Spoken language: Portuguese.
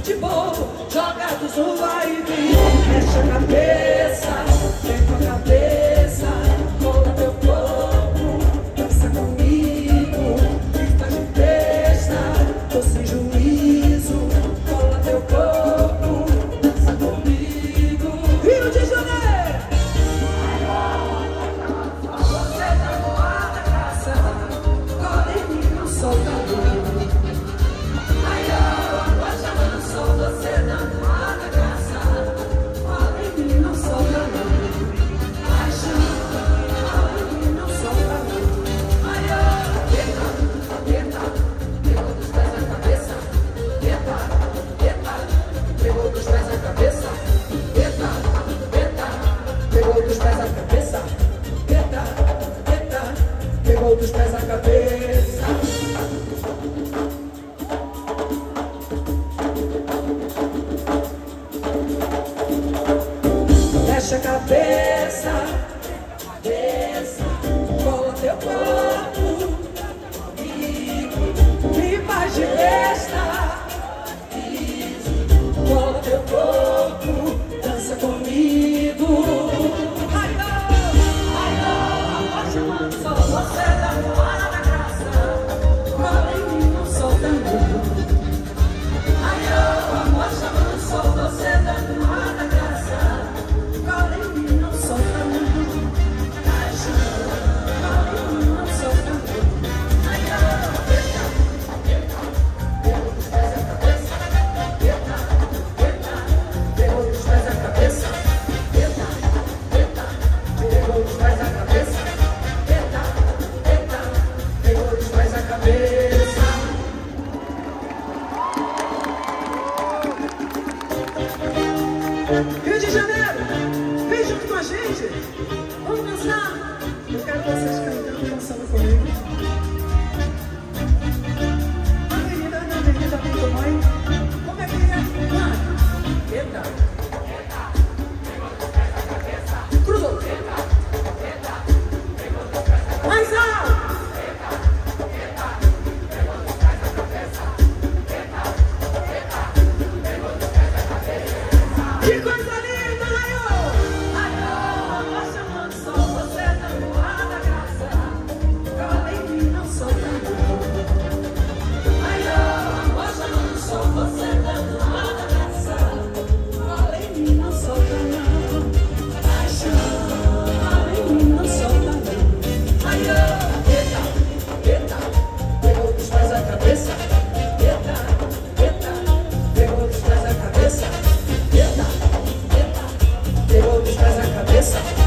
futebol, joga dos vai e vem, mexe a cabeça. Deixa a cabeça, cabeça, British dos